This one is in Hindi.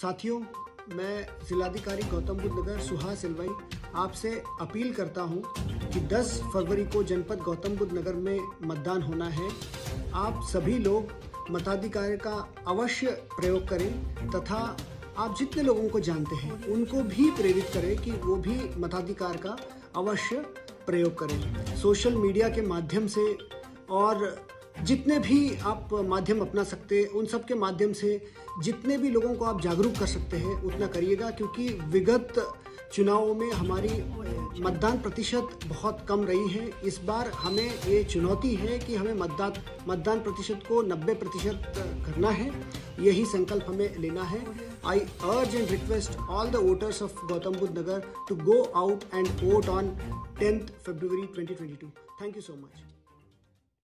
साथियों, मैं जिलाधिकारी गौतम बुद्ध नगर, सुहास सिलवई, आपसे अपील करता हूँ कि 10 फरवरी को जनपद गौतम बुद्ध नगर में मतदान होना है। आप सभी लोग मताधिकार का अवश्य प्रयोग करें तथा आप जितने लोगों को जानते हैं, उनको भी प्रेरित करें कि वो भी मताधिकार का अवश्य प्रयोग करें। सोशल मीडिया के माध्यम से और जितने भी आप माध्यम अपना सकते हैं, उन सब के माध्यम से जितने भी लोगों को आप जागरूक कर सकते हैं, उतना करिएगा, क्योंकि विगत चुनावों में हमारी मतदान प्रतिशत बहुत कम रही है। इस बार हमें ये चुनौती है कि हमें मतदान मतदान प्रतिशत को 90 प्रतिशत करना है। यही संकल्प हमें लेना है। I urge and request all the voters of Gautam Buddh Nagar to go out and vote on tenth February 2022 thank you so much